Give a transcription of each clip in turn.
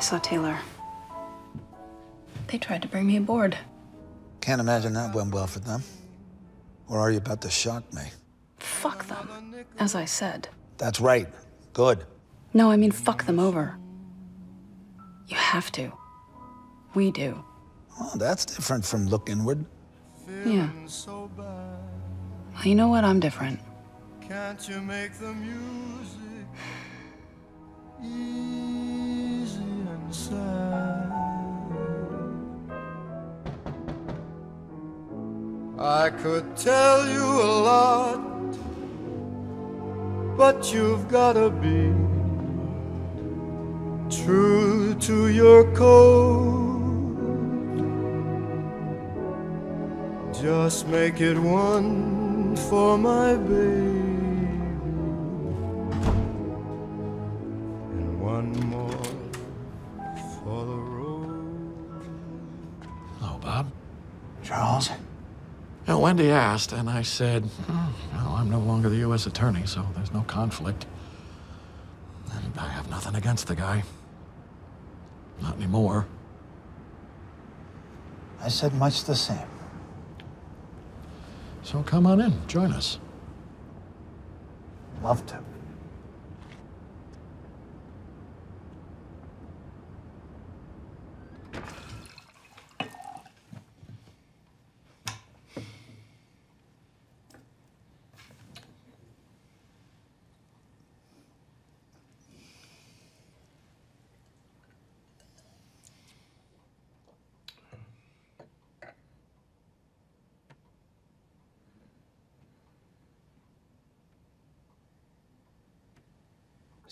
saw Taylor. They tried to bring me aboard. Can't imagine that went well for them. Or are you about to shock me? Fuck them, as I said. That's right. Good. No, I mean fuck them over. You have to. We do. Well, that's different from look inward. Yeah. Well, you know what? I'm different. Can't you make the music I could tell you a lot, but you've gotta be true to your code. Just make it one for my baby and one more for the road. Hello, Bob. Charles? Wendy asked, and I said, "Hmm, well, I'm no longer the U.S. attorney, so there's no conflict. And I have nothing against the guy. Not anymore. I said much the same. So come on in, join us. Love to.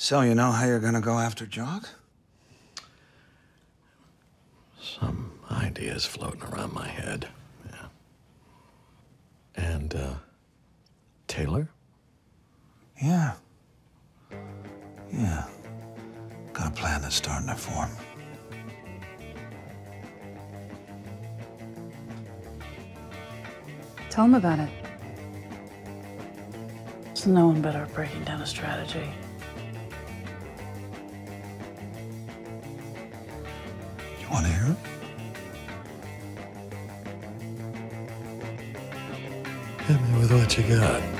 So, you know how you're gonna go after Jock? Some ideas floating around my head. Yeah. And, uh, Taylor? Yeah. Yeah. Got a plan that's starting to form. Tell him about it. There's no one better at breaking down a strategy. You wanna hear it? Hit me with what you got.